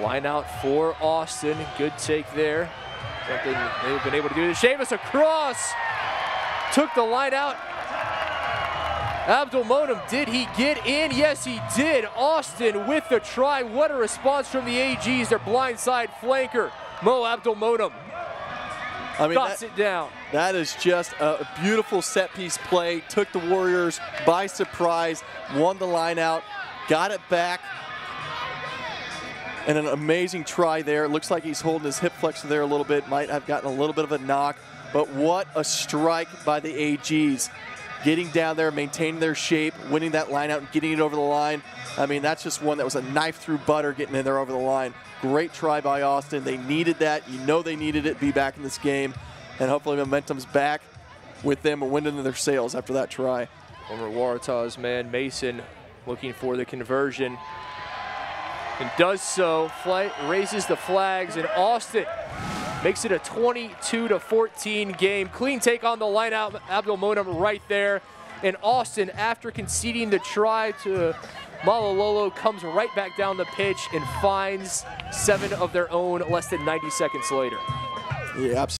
Line out for Austin. Good take there. Something they've been able to do. Sheamus across. Took the line out. Abdelmonem, did he get in? Yes, he did. Austin with the try. What a response from the AGs, their blindside flanker, Moe Abdelmonem. I mean, that, it down. that is just a beautiful set piece play. Took the Warriors by surprise, won the line out, got it back. And an amazing try there. It looks like he's holding his hip flexor there a little bit. Might have gotten a little bit of a knock. But what a strike by the AGs. Getting down there, maintaining their shape, winning that line out, and getting it over the line. I mean, that's just one that was a knife through butter getting in there over the line. Great try by Austin. They needed that. You know they needed it, be back in this game. And hopefully momentum's back with them and winning their sails after that try. Over Waratahs man Mason looking for the conversion and does so. Flight raises the flags and Austin makes it a 22 to 14 game. Clean take on the line out, Abdelmonem right there. And Austin, after conceding the try to Malololo, comes right back down the pitch and finds seven of their own less than 90 seconds later. Yeah, absolutely.